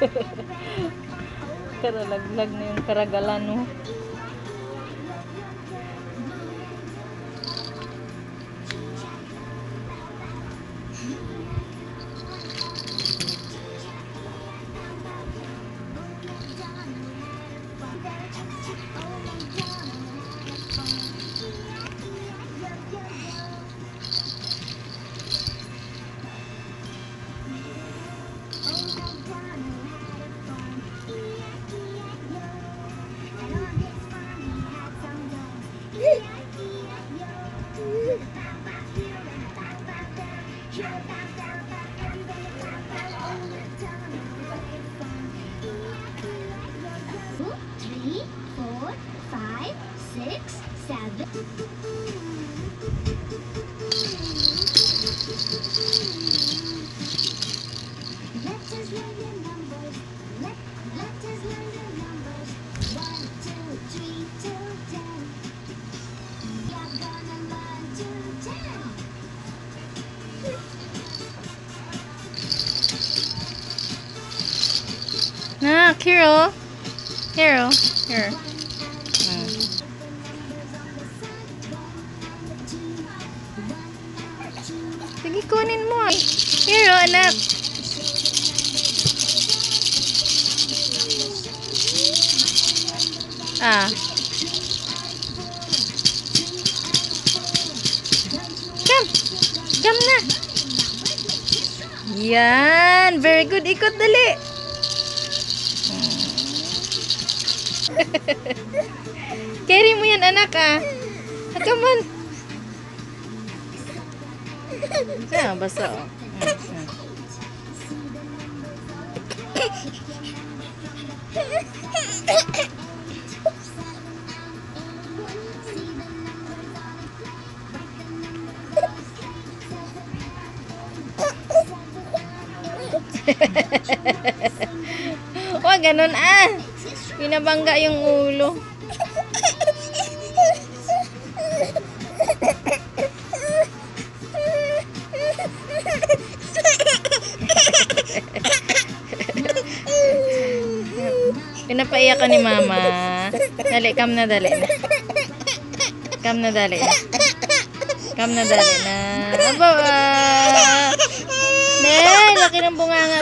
but Karalaglag na yung karagalan, no? Na, Carol. Carol. Here. Kunin mo. Carol, anak. Ah. Come. Come na. Yan. Very good. Ikot dali. Carry mo yan, anak. Ah, Come on. Kaya, basta, oh. Mm, mm. Huwag ganun, ah. Pinabangga yung ulo. Pinapaiyak ka ni mama. Dali, kam na dali na. Kam na dali. Kam na dali na. Aba, ah. Ne, laki ng bunganga,